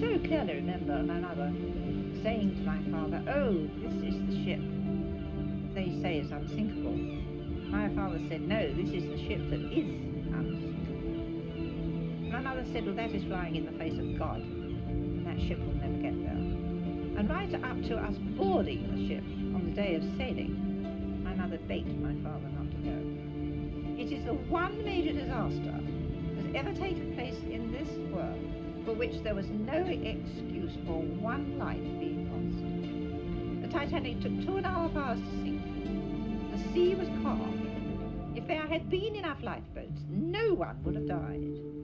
so clearly remember my mother saying to my father, oh, this is the ship. They say it's unsinkable. My father said, no, this is the ship that is unsinkable. My mother said, well, that is flying in the face of God, and that ship will never get there. And right up to us boarding the ship on the day of sailing, my mother begged my father not to go. It is the one major disaster that has ever taken place in this world for which there was no excuse for one life being lost. The Titanic took two and a half hours to sink. The sea was calm. If there had been enough lifeboats, no one would have died.